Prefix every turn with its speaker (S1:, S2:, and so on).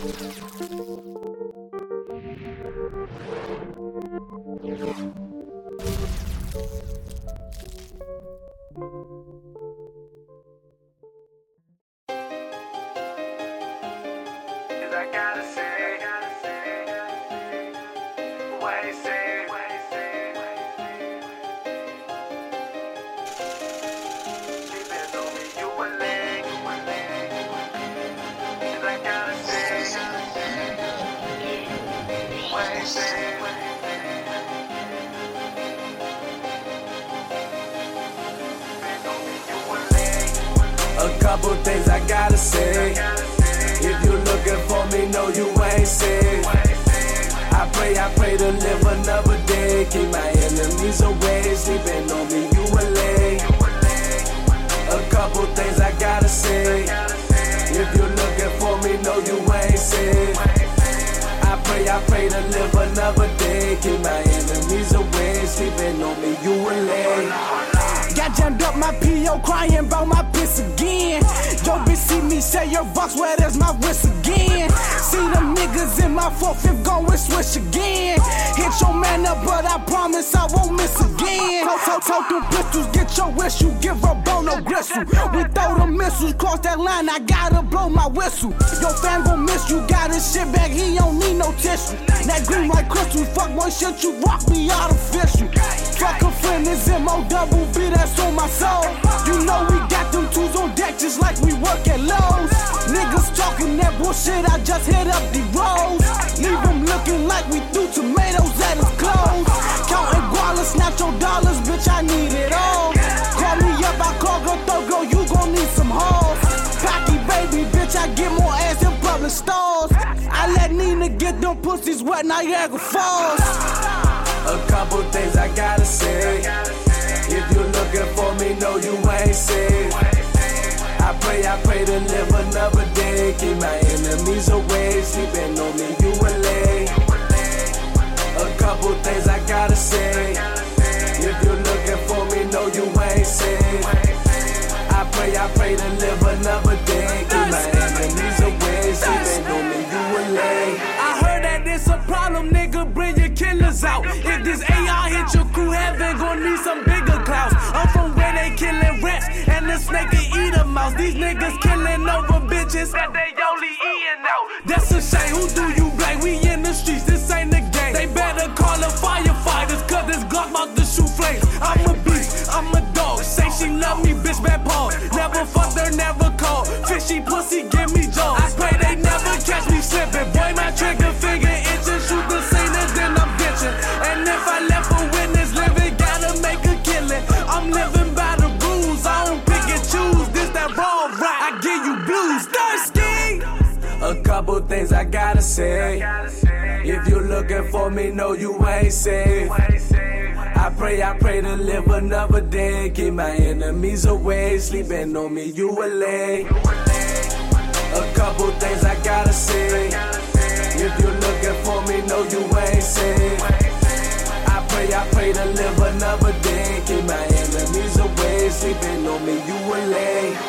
S1: I gotta say, a.
S2: Couple things I gotta say. If you looking for me, no, you ain't safe. I pray, I pray to live another day. Keep my enemies away. Sleeping on me, you a lay. A couple things I gotta say. If you looking for me, no, you. I pray, to live another day. Keep my enemies away. Sleeping on me, you a lay.
S3: Got jammed up my PO crying your box, where there's my wrist again. See them niggas in my fourth, fifth, go and switch again. Hit your man up, but I promise I won't miss again. Talk, talk, talk them pistols, get your wish, you give up on no gristle. We throw the missiles, cross that line, I gotta blow my whistle. Your fam gon' miss you, got his shit back, he don't need no tissue. That green like crystal, fuck one shit, you rock me artificial. Fuck a friend, is MO double B, that's on my soul. You know we got them tools on deck just like we work at Lowe's. Bullshit, I just hit up the roads. Leave them looking like we threw tomatoes at his clothes. Counting gualas, snatch your dollars, bitch, I need it all. Call me up, I call go Thogo, you gon' need some hoes. Cocky baby, bitch, I get more ass than public stores. I let Nina get them pussies wet, Niagara Falls.
S2: I pray to live another day. Keep my enemies away. Sleeping on me, you a lay. A couple things I gotta say. If you're looking for me, no, you ain't safe. I pray, I pray to
S3: These niggas killing over bitches that they only eating out. That's a shame. Who do you blame? We in the streets. This ain't the game. They better call the firefighters, cause this Glock about to shoot flames. I'm a beast. I'm a dog. Say she love me, bitch. Bad paws. Never fucked her, never called. Fishy pussy, blues. Thirsty.
S2: A couple things I gotta say. If you're looking for me, no, you ain't safe. I pray, I pray to live another day. Keep my enemies away. Sleeping on me, you a lay. A couple things I gotta say. If you're looking for me, no, you ain't safe. I pray, I pray to live another day. Keep my enemies away. Sleeping on me, you a lay.